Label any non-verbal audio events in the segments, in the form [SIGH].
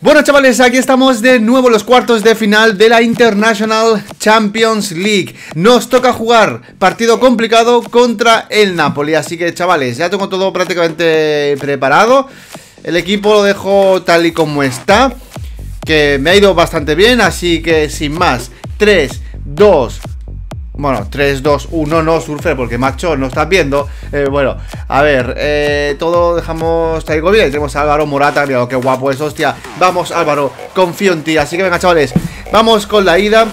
Bueno chavales, aquí estamos de nuevo los cuartos de final de la International Champions League. Nos toca jugar partido complicado contra el Napoli. Así que chavales, ya tengo todo prácticamente preparado. El equipo lo dejo tal y como está Que me ha ido bastante bien, así que sin más 3, 2, bueno, 3, 2, 1, no, Surfer, porque macho, no estás viendo. Eh, bueno, a ver, eh, todo dejamos traigo bien. Tenemos a Álvaro Morata, mira qué guapo es, hostia. Vamos, Álvaro, confío en ti. Así que venga, chavales, vamos con la ida.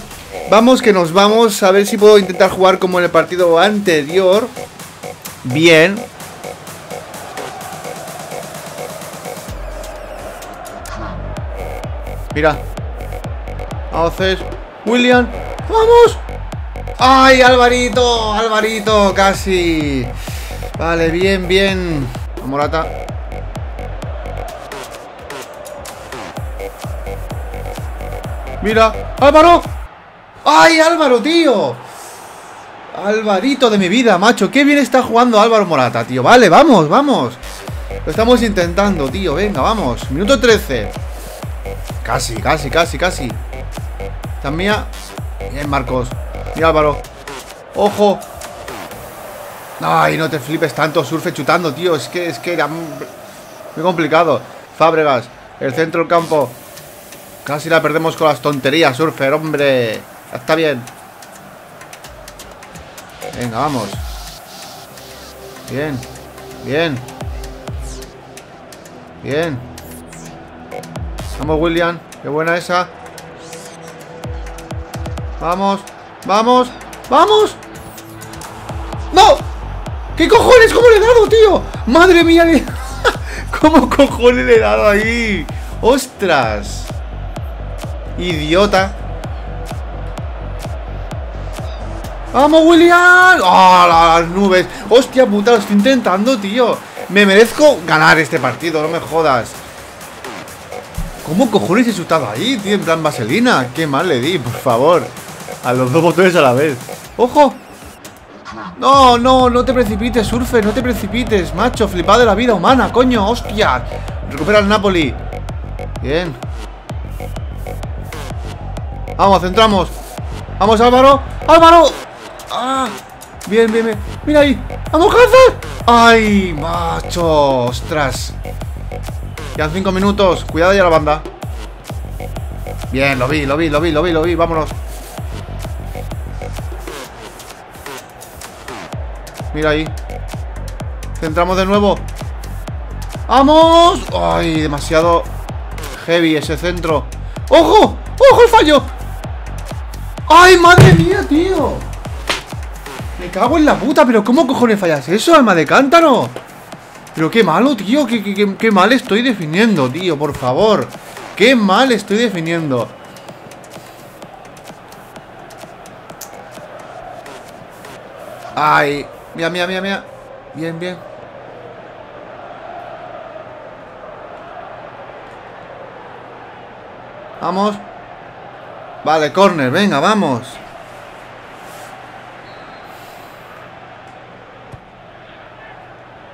Vamos, que nos vamos. A ver si puedo intentar jugar como en el partido anterior. Bien. Mira. Haces. William. ¡Vamos! ¡Ay, Alvarito! Alvarito, casi. Vale, bien, bien. Morata. Mira, Álvaro. ¡Ay, Álvaro, tío! Alvarito de mi vida, macho. Qué bien está jugando Álvaro Morata, tío. Vale, vamos, vamos. Lo estamos intentando, tío. Venga, vamos. Minuto 13. Casi, casi, casi, casi. También. Bien, Marcos. Mira, Álvaro. ¡Ojo! Ay, no te flipes tanto, surfe chutando, tío. Es que, es que era muy complicado. Fábregas, el centro del campo. Casi la perdemos con las tonterías, surfer, hombre. está bien. Venga, vamos. Bien, bien. Bien. Vamos, William. Qué buena esa. Vamos. ¡Vamos! ¡Vamos! ¡No! ¿Qué cojones? ¿Cómo le he dado, tío? ¡Madre mía! [LAUGHS] ¿Cómo cojones le he dado ahí? ¡Ostras! Idiota ¡Vamos, William! ¡Oh, las nubes! ¡Hostia puta! Lo estoy intentando, tío Me merezco ganar este partido, no me jodas ¿Cómo cojones he chutado ahí, tío? En plan vaselina Qué mal le di, por favor a los dos botones a la vez ¡Ojo! No, no, no te precipites, Surfer No te precipites, macho Flipado de la vida humana, coño, hostia Recupera el Napoli Bien Vamos, centramos Vamos, Álvaro ¡Álvaro! ¡Ah! Bien, bien, bien Mira ahí ¡Vamos, Hazard! ¡Ay, macho! ¡Ostras! Quedan cinco minutos Cuidado ya la banda Bien, lo vi, lo vi, lo vi, lo vi, lo vi Vámonos Mira ahí Centramos de nuevo ¡Vamos! ¡Ay! Demasiado heavy ese centro ¡Ojo! ¡Ojo el fallo! ¡Ay, madre mía, tío! Me cago en la puta, pero ¿cómo cojones fallas eso, alma de cántaro? Pero qué malo, tío, qué, qué, qué mal estoy definiendo, tío, por favor Qué mal estoy definiendo Ay, Mira, mira, mira, mira. Bien, bien. Vamos. Vale, corner, venga, vamos.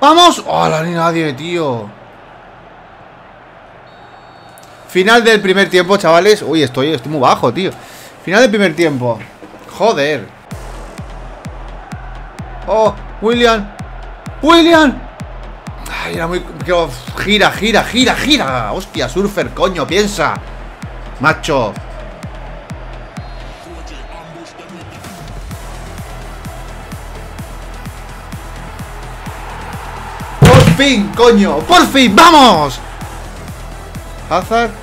¡Vamos! ¡Oh, la ni nadie, tío! Final del primer tiempo, chavales. Uy, estoy, estoy muy bajo, tío. Final del primer tiempo. Joder. ¡Oh! ¡William! ¡William! Ay, era muy... Gira, gira, gira, gira Hostia, surfer, coño, piensa Macho ¡Por fin, coño! ¡Por fin! ¡Vamos! Hazard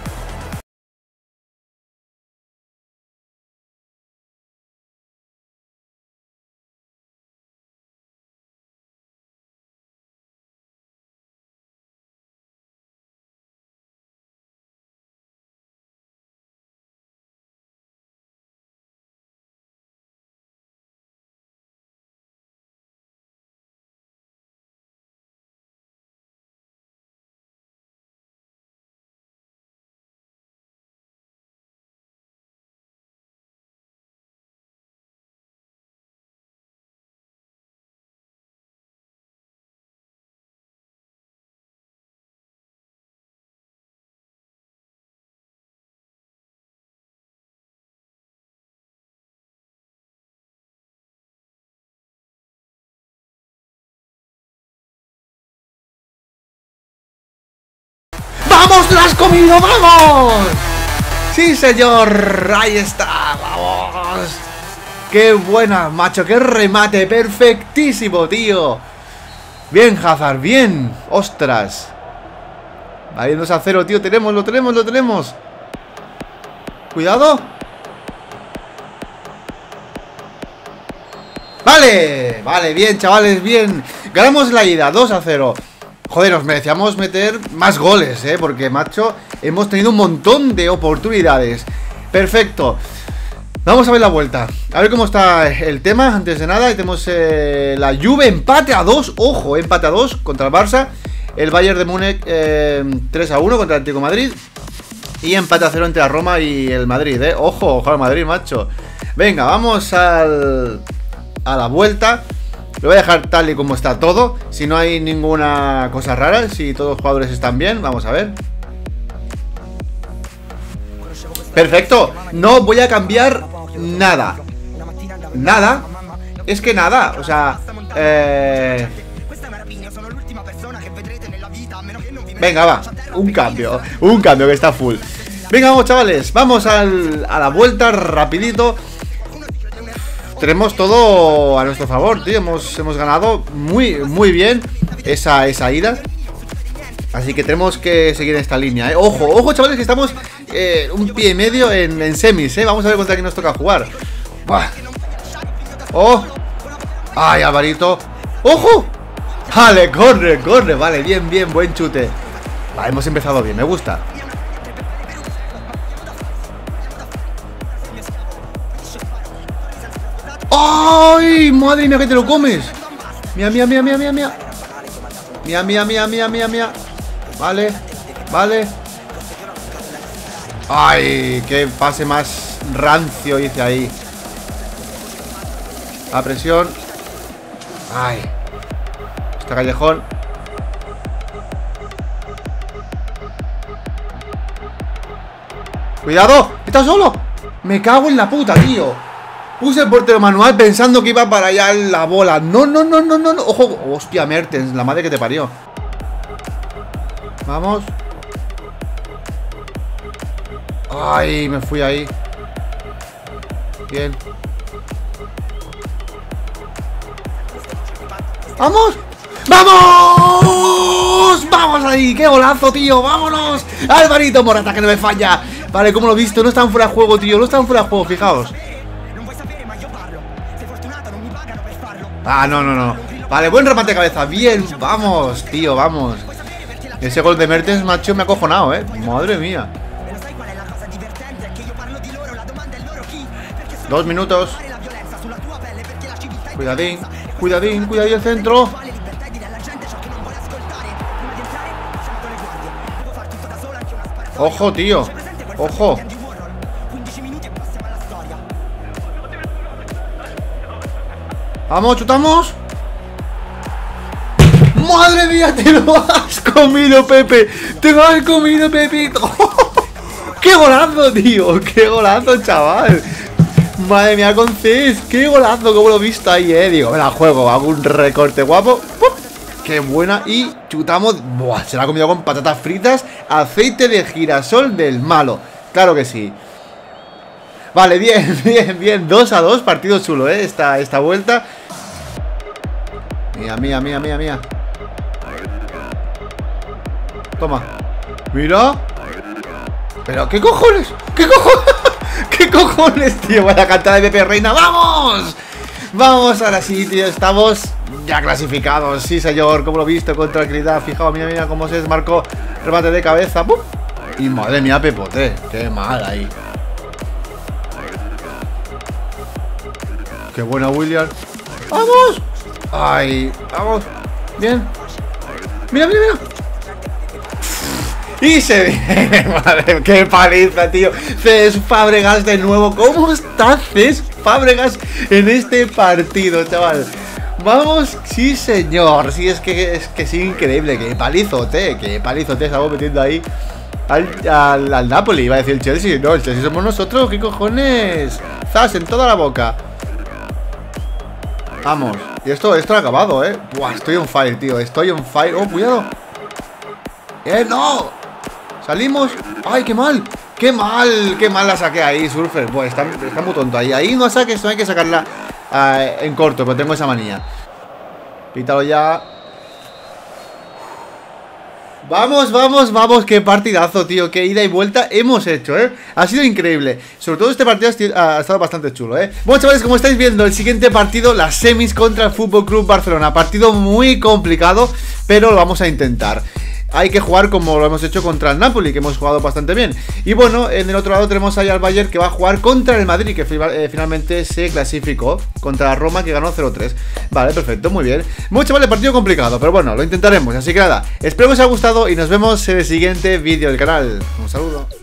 ¡Vamos! ¡Te lo has comido! ¡Vamos! ¡Sí, señor! ¡Ahí está! ¡Vamos! ¡Qué buena, macho! ¡Qué remate! ¡Perfectísimo, tío! Bien, Hazard, bien ¡Ostras! Ahí 2 a 0, tío Tenemos, lo tenemos, lo tenemos Cuidado Vale, vale, bien, chavales, bien Ganamos la ida, 2 a 0 Joder, nos merecíamos meter más goles, ¿eh? Porque, macho, hemos tenido un montón de oportunidades. Perfecto. Vamos a ver la vuelta. A ver cómo está el tema. Antes de nada, tenemos eh, la Juve empate a 2 Ojo, empate a 2 contra el Barça. El Bayern de Múnich 3 eh, a 1 contra el Atlético Madrid. Y empate a 0 entre la Roma y el Madrid, ¿eh? Ojo, ojo al Madrid, macho. Venga, vamos al, a la vuelta lo voy a dejar tal y como está todo. Si no hay ninguna cosa rara Si todos los jugadores están bien, vamos a ver. Perfecto. No voy a cambiar nada. Nada. Es que nada, o sea eh... Venga, va. Un cambio, un cambio que está full. Venga, vamos chavales, vamos a la vuelta rapidito tenemos todo a nuestro favor, tío. Hemos, hemos ganado muy, muy bien esa, esa ida. Así que tenemos que seguir en esta línea, ¿eh? Ojo, ojo, chavales, que estamos eh, un pie y medio en, semis, ¿eh? Vamos a ver contra quién nos toca jugar. ¡Oh! ¡Ay, Alvarito! ¡Ojo! Vale, corre, corre. Vale, bien, bien, buen chute. Vale, hemos empezado bien, me gusta. ¡Ay! ¡Madre mía que te lo comes! Mía, mía, mía, mía, mía, mía. Mía, mía, mía, mía, mía, mía. Vale, vale. ¡Ay! ¡Qué pase más rancio hice ahí! A presión. ¡Ay! Está callejón. ¡Cuidado! ¡Está solo! Me cago en la puta, tío Puse el portero manual pensando que iba para allá la bola. No, no, no, no, no. Ojo, hostia, Mertens, la madre que te parió. Vamos. Ay, me fui ahí. Bien. ¡Vamos! ¡Vamos! ¡Vamos ahí! ¡Qué golazo, tío! ¡Vámonos! Alvarito Morata, que no me falla. Vale, como lo he visto, no están fuera de juego, tío. No están fuera de juego, fijaos. Ah, no, no, no. Vale, buen remate de cabeza, bien Vamos, tío, vamos. Ese gol de Mertens, macho, me ha cojonado, eh. Madre mía. Dos minutos. Cuidadín, cuidadín, cuidadín el centro. Ojo, tío. Ojo Vamos, chutamos ¡Madre mía! ¡Te lo has comido, Pepe! ¡Te lo has comido, Pepito! [LAUGHS] ¡Qué golazo, tío! ¡Qué golazo, chaval! Madre mía, con ¡Qué golazo! Como lo he visto ahí, eh Digo, me la juego, hago un recorte guapo ¡Qué buena! Y chutamos ¡Buah! Se la ha comido con patatas fritas Aceite de girasol del malo Claro que sí Vale, bien, [LAUGHS] bien, bien 2 a 2, partido chulo, eh Esta, esta vuelta Mía, mía, mía, mía, mía. Toma. Mira. Pero, ¿qué cojones? ¿Qué cojones? [LAUGHS] ¿Qué cojones, tío? Vaya cantada de Pepe Reina. ¡Vamos! Vamos, ahora sí, tío. Estamos ya clasificados. Sí, señor. Como lo he visto, con tranquilidad. Fijaos, mira, mira cómo se desmarcó. Remate de cabeza. ¡Pum! Y madre mía, Pepote. Qué mal ahí. Qué buena, William. ¡Vamos! Ay, vamos. Bien. Mira, mira, mira. Y se viene, [LAUGHS] madre, qué paliza, tío. Cés Fábregas de nuevo. ¿Cómo está Cés Fábregas en este partido, chaval? Vamos, sí, señor. Sí, es que es que es increíble. Qué palizote, qué palizote estamos metiendo ahí al, al, Napoli. Iba a decir el Chelsea. No, el Chelsea somos nosotros. ¿Qué cojones? Zas en toda la boca. Vamos. Y esto, esto ha acabado, ¿eh? Buah, estoy on fire, tío. Estoy on fire. ¡Oh, cuidado! ¡Eh, no! Salimos. ¡Ay, qué mal! ¡Qué mal! ¡Qué mal la saqué ahí, Surfer! Pues está, está muy tonto ahí. Ahí no saques, no hay que sacarla eh, en corto, pero tengo esa manía. Pítalo ya. Vamos, vamos, vamos, qué partidazo, tío, qué ida y vuelta hemos hecho, ¿eh? Ha sido increíble, sobre todo este partido ha estado bastante chulo, ¿eh? Bueno, chavales, como estáis viendo, el siguiente partido, las semis contra el Fútbol Club Barcelona Partido muy complicado, pero lo vamos a intentar hay que jugar como lo hemos hecho contra el Napoli, que hemos jugado bastante bien. Y bueno, en el otro lado tenemos ahí al Bayern que va a jugar contra el Madrid, que eh, finalmente se clasificó contra Roma, que ganó 0-3. Vale, perfecto, muy bien. Mucho vale, partido complicado, pero bueno, lo intentaremos. Así que nada, espero que os haya gustado y nos vemos en el siguiente vídeo del canal. Un saludo.